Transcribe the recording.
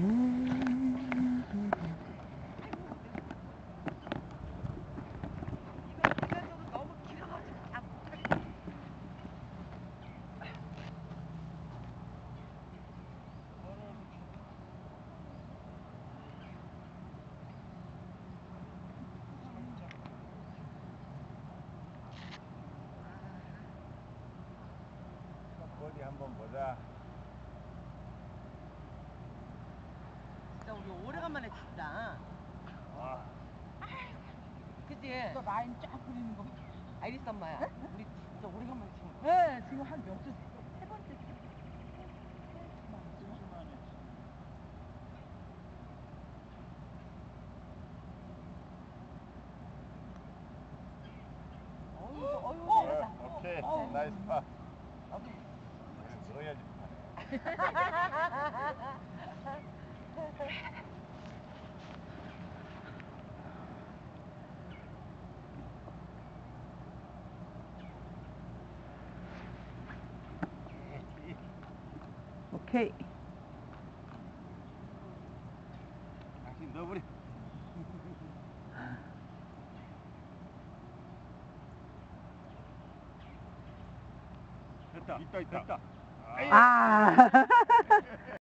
Mm-hmm. 어디 한번 보자. 진짜 우리 오래간만에 진다. 와. 그치? 또 라인 쫙 그리는 거. 아이리스 엄마야. 우리 진짜 오래간만에 친 거. 네, 지금 한 몇 주, 세 번째 주. 어유, 어유, 어, 잘했다. 오케이. 어. 나이스 파. 오케이. Troja Okej. Okay. Dzień dobry. Witaj, witaj. 啊。